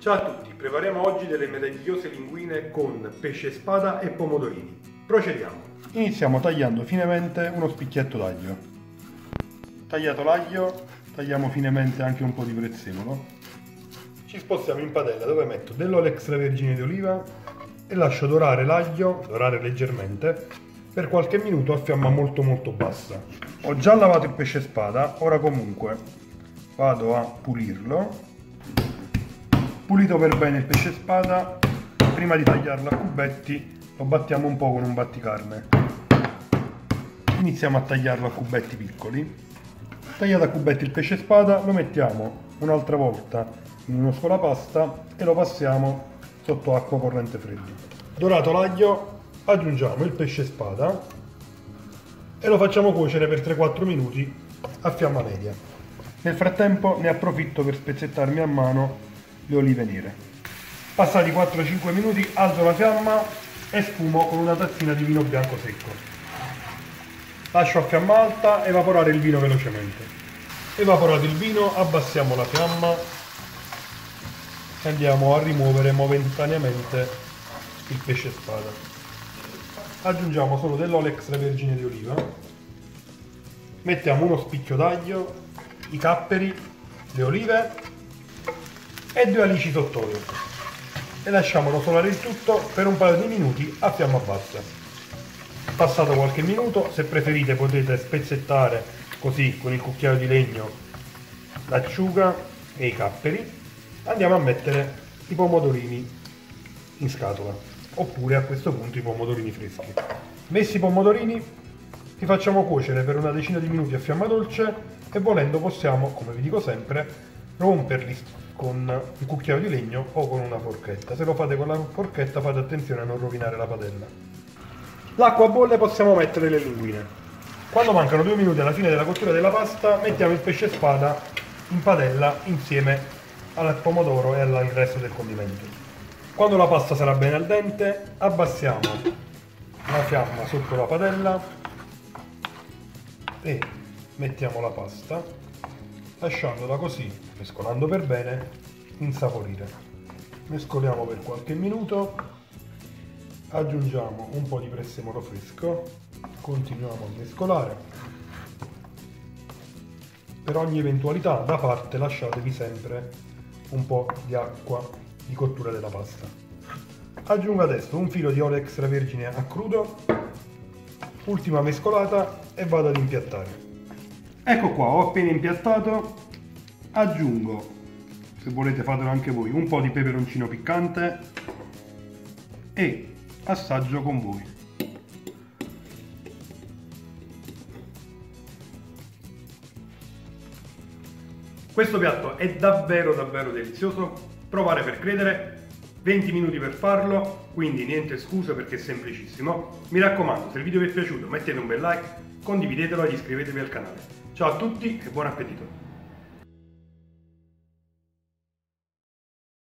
Ciao a tutti, prepariamo oggi delle meravigliose linguine con pesce spada e pomodorini. Procediamo. Iniziamo tagliando finemente uno spicchietto d'aglio. Tagliato l'aglio, tagliamo finemente anche un po' di prezzemolo. Ci spostiamo in padella dove metto dell'olio extravergine di oliva e lascio dorare l'aglio, dorare leggermente, per qualche minuto a fiamma molto molto bassa. Ho già lavato il pesce spada, ora comunque vado a pulirlo Pulito per bene il pesce spada, prima di tagliarlo a cubetti lo battiamo un po' con un batticarne. Iniziamo a tagliarlo a cubetti piccoli. Tagliato a cubetti il pesce spada lo mettiamo un'altra volta in uno scolapasta e lo passiamo sotto acqua corrente fredda. Dorato l'aglio aggiungiamo il pesce spada e lo facciamo cuocere per 3-4 minuti a fiamma media. Nel frattempo ne approfitto per spezzettarmi a mano le olive nere. Passati 4-5 minuti alzo la fiamma e sfumo con una tazzina di vino bianco secco. Lascio a fiamma alta evaporare il vino velocemente. Evaporato il vino abbassiamo la fiamma e andiamo a rimuovere momentaneamente il pesce spada. Aggiungiamo solo dell'olio extravergine di oliva. Mettiamo uno spicchio d'aglio, i capperi, le olive e due alici sott'olio e lasciamo rosolare il tutto per un paio di minuti a fiamma bassa. Passato qualche minuto, se preferite potete spezzettare così con il cucchiaio di legno l'acciuga e i capperi. Andiamo a mettere i pomodorini in scatola oppure a questo punto i pomodorini freschi. Messi i pomodorini li facciamo cuocere per una decina di minuti a fiamma dolce e volendo possiamo, come vi dico sempre, romperli con un cucchiaio di legno o con una forchetta. Se lo fate con la forchetta fate attenzione a non rovinare la padella. L'acqua bolle possiamo mettere le linguine. Quando mancano due minuti alla fine della cottura della pasta mettiamo il pesce spada in padella insieme al pomodoro e al resto del condimento. Quando la pasta sarà bene al dente abbassiamo la fiamma sotto la padella e mettiamo la pasta lasciandola così, mescolando per bene, insaporire. Mescoliamo per qualche minuto, aggiungiamo un po' di prezzemolo fresco, continuiamo a mescolare. Per ogni eventualità da parte lasciatevi sempre un po' di acqua di cottura della pasta. Aggiungo adesso un filo di olio extravergine a crudo, ultima mescolata e vado ad impiattare. Ecco qua, ho appena impiattato, aggiungo, se volete fatelo anche voi, un po' di peperoncino piccante e assaggio con voi. Questo piatto è davvero davvero delizioso, provare per credere, 20 minuti per farlo, quindi niente scuse perché è semplicissimo. Mi raccomando, se il video vi è piaciuto mettete un bel like, condividetelo e iscrivetevi al canale. Ciao a tutti e buon appetito!